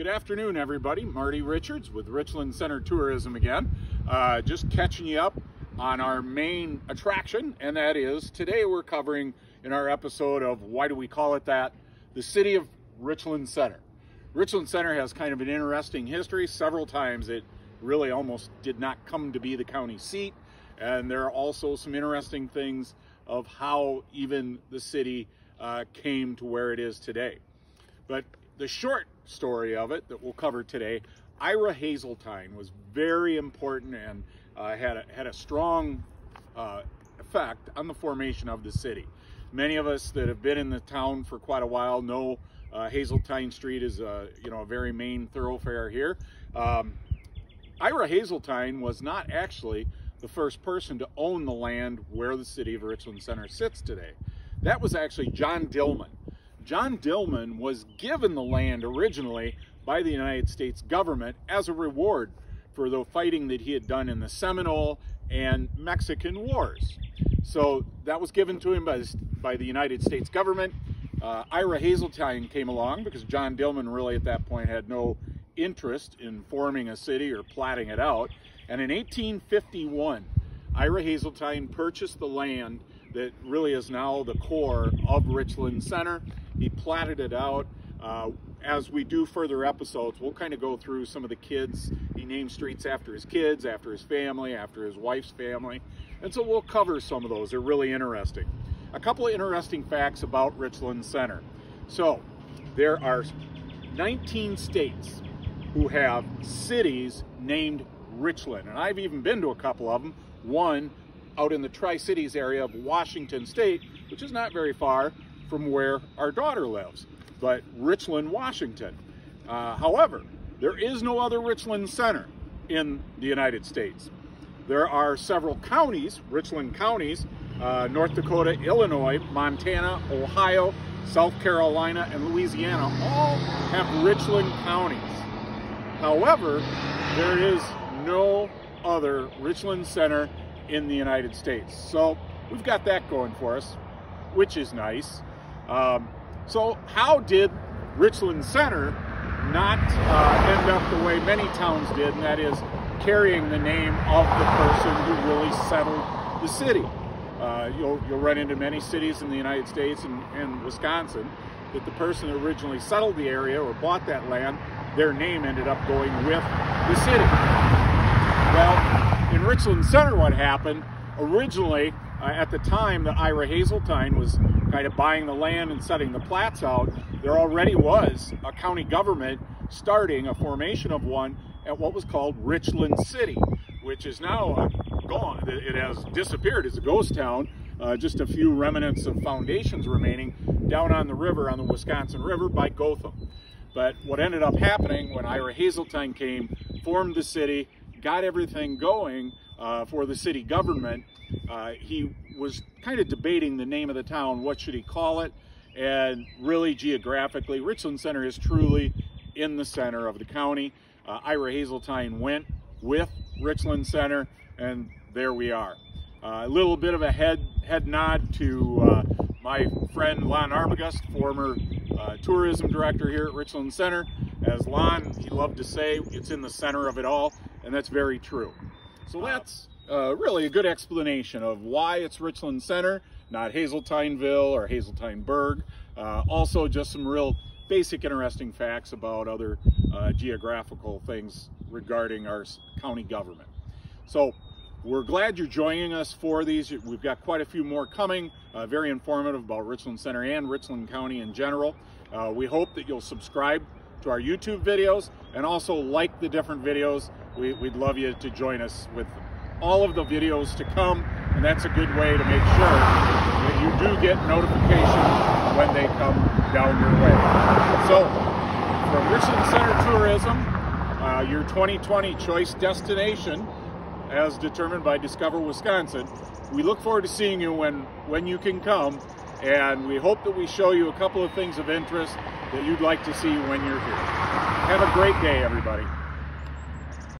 Good afternoon, everybody. Marty Richards with Richland Center Tourism again. Uh, just catching you up on our main attraction, and that is today we're covering in our episode of Why Do We Call It That? The City of Richland Center. Richland Center has kind of an interesting history. Several times it really almost did not come to be the county seat, and there are also some interesting things of how even the city uh, came to where it is today. But the short story of it that we'll cover today, Ira Haseltine was very important and uh, had, a, had a strong uh, effect on the formation of the city. Many of us that have been in the town for quite a while know uh, Haseltine Street is a, you know, a very main thoroughfare here. Um, Ira Haseltine was not actually the first person to own the land where the city of Richland Center sits today. That was actually John Dillman. John Dillman was given the land originally by the United States government as a reward for the fighting that he had done in the Seminole and Mexican wars. So that was given to him by, by the United States government. Uh, Ira Haseltine came along because John Dillman really at that point had no interest in forming a city or platting it out. And in 1851, Ira Haseltine purchased the land that really is now the core of Richland Center. He platted it out. Uh, as we do further episodes, we'll kind of go through some of the kids. He named streets after his kids, after his family, after his wife's family. And so we'll cover some of those. They're really interesting. A couple of interesting facts about Richland Center. So there are 19 states who have cities named Richland. And I've even been to a couple of them. One out in the Tri-Cities area of Washington State, which is not very far from where our daughter lives, but Richland, Washington. Uh, however, there is no other Richland Center in the United States. There are several counties, Richland counties, uh, North Dakota, Illinois, Montana, Ohio, South Carolina, and Louisiana all have Richland counties. However, there is no other Richland Center in the United States. So we've got that going for us, which is nice. Um, so how did Richland Center not uh, end up the way many towns did, and that is carrying the name of the person who really settled the city? Uh, you'll, you'll run into many cities in the United States and, and Wisconsin that the person who originally settled the area or bought that land, their name ended up going with the city. Well, in Richland Center, what happened originally, uh, at the time that Ira Haseltine was kind of buying the land and setting the plats out, there already was a county government starting a formation of one at what was called Richland City, which is now uh, gone. It has disappeared as a ghost town. Uh, just a few remnants of foundations remaining down on the river, on the Wisconsin River by Gotham. But what ended up happening when Ira Haseltine came, formed the city, got everything going uh, for the city government, uh, he was kind of debating the name of the town, what should he call it, and really geographically, Richland Center is truly in the center of the county. Uh, Ira Haseltine went with Richland Center, and there we are. Uh, a little bit of a head head nod to uh, my friend Lon Arbogast, former uh, tourism director here at Richland Center. As Lon, he loved to say, it's in the center of it all, and that's very true. So that's uh, really a good explanation of why it's Richland Center, not Haseltineville or Haseltineburg. Uh, also, just some real basic interesting facts about other uh, geographical things regarding our county government. So we're glad you're joining us for these. We've got quite a few more coming, uh, very informative about Richland Center and Richland County in general. Uh, we hope that you'll subscribe to our YouTube videos and also like the different videos. We, would love you to join us with all of the videos to come, and that's a good way to make sure that you do get notifications when they come down your way. So, from Richland Center Tourism, uh, your 2020 choice destination, as determined by Discover Wisconsin. We look forward to seeing you when, when you can come, and we hope that we show you a couple of things of interest that you'd like to see when you're here. Have a great day, everybody.